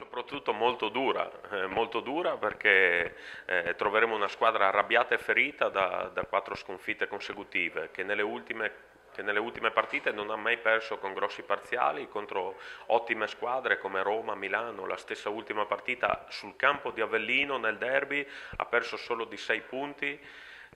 Soprattutto molto dura, eh, molto dura perché eh, troveremo una squadra arrabbiata e ferita da, da quattro sconfitte consecutive che nelle, ultime, che nelle ultime partite non ha mai perso con grossi parziali contro ottime squadre come Roma, Milano, la stessa ultima partita sul campo di Avellino nel derby ha perso solo di sei punti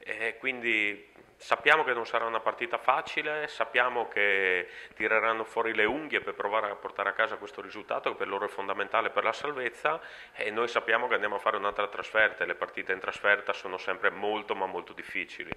e quindi sappiamo che non sarà una partita facile, sappiamo che tireranno fuori le unghie per provare a portare a casa questo risultato che per loro è fondamentale per la salvezza e noi sappiamo che andiamo a fare un'altra trasferta e le partite in trasferta sono sempre molto ma molto difficili.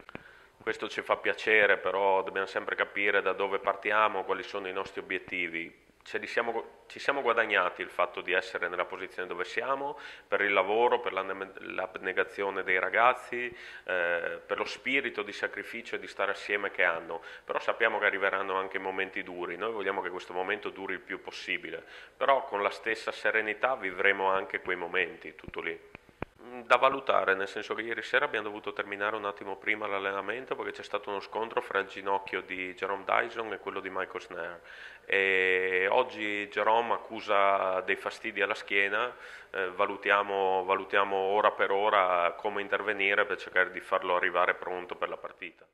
Questo ci fa piacere, però dobbiamo sempre capire da dove partiamo, quali sono i nostri obiettivi ce siamo, ci siamo guadagnati il fatto di essere nella posizione dove siamo, per il lavoro, per l'abnegazione dei ragazzi, eh, per lo spirito di sacrificio e di stare assieme che hanno, però sappiamo che arriveranno anche momenti duri, noi vogliamo che questo momento duri il più possibile, però con la stessa serenità vivremo anche quei momenti, tutto lì da valutare, nel senso che ieri sera abbiamo dovuto terminare un attimo prima l'allenamento perché c'è stato uno scontro fra il ginocchio di Jerome Dyson e quello di Michael Snare. E oggi Jerome accusa dei fastidi alla schiena, eh, valutiamo, valutiamo ora per ora come intervenire per cercare di farlo arrivare pronto per la partita.